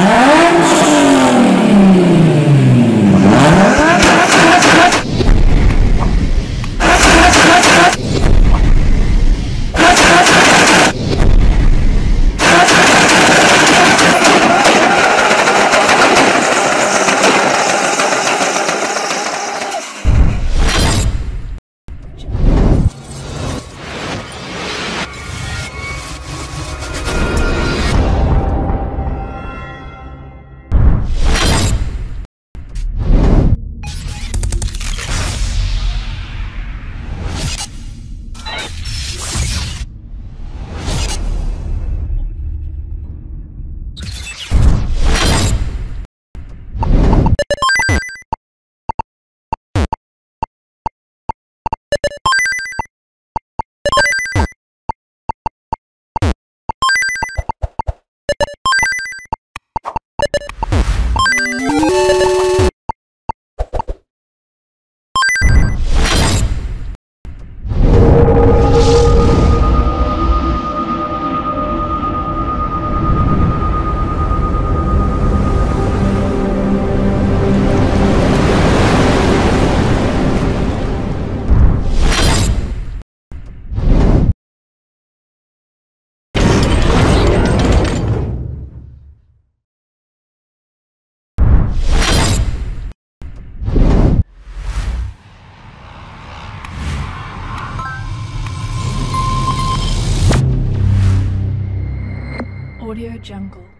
Ah! Audio Jungle.